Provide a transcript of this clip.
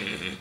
Mm-hmm.